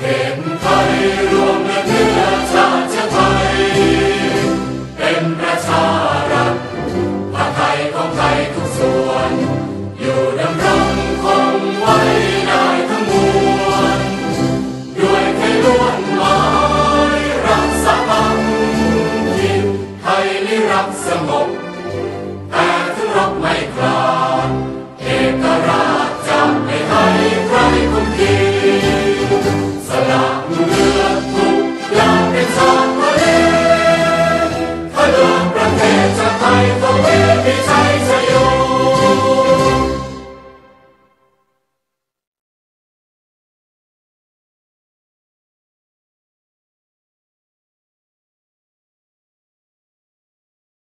เห็นไทยรวมและเนื้อชาติไทย เป็นประชารัฐผ้าไทยของไทยทุกส่วน อยู่ดำรงคงไว้ได้ทั้งมวลด้วยไทยล้วนไม้รักษาบังคิดไทยนิรักเษา life away.